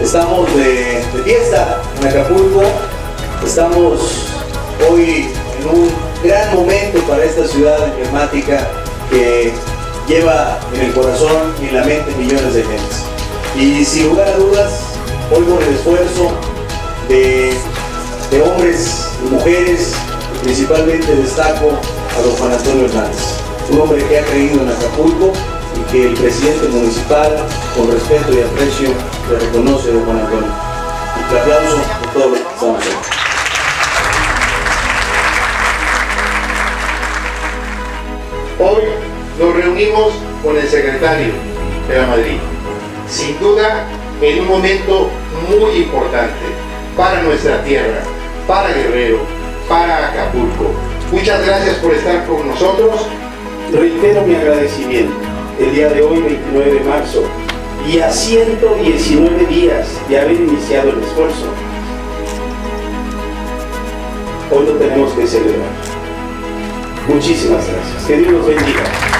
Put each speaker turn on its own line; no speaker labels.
Estamos de, fiesta en Acapulco, estamos hoy en un gran momento para esta ciudad emblemática que lleva en el corazón y en la mente millones de gentes. Y sin lugar a dudas, hoy por el esfuerzo de, de hombres y mujeres, principalmente destaco a don Juan Antonio Hernández, un hombre que ha creído en Acapulco que el presidente municipal, con respeto y aprecio, le reconoce a don Juan Antonio. Un aplauso por todo lo que estamos haciendo.
Hoy nos reunimos con el secretario de la Madrid. Sin duda, en un momento muy importante para nuestra tierra, para Guerrero, para Acapulco. Muchas gracias por estar con nosotros.
Reitero mi agradecimiento el día de hoy, 29 de marzo, y a 119 días de haber iniciado el esfuerzo. Hoy lo tenemos que celebrar. Muchísimas gracias. Que Dios los bendiga.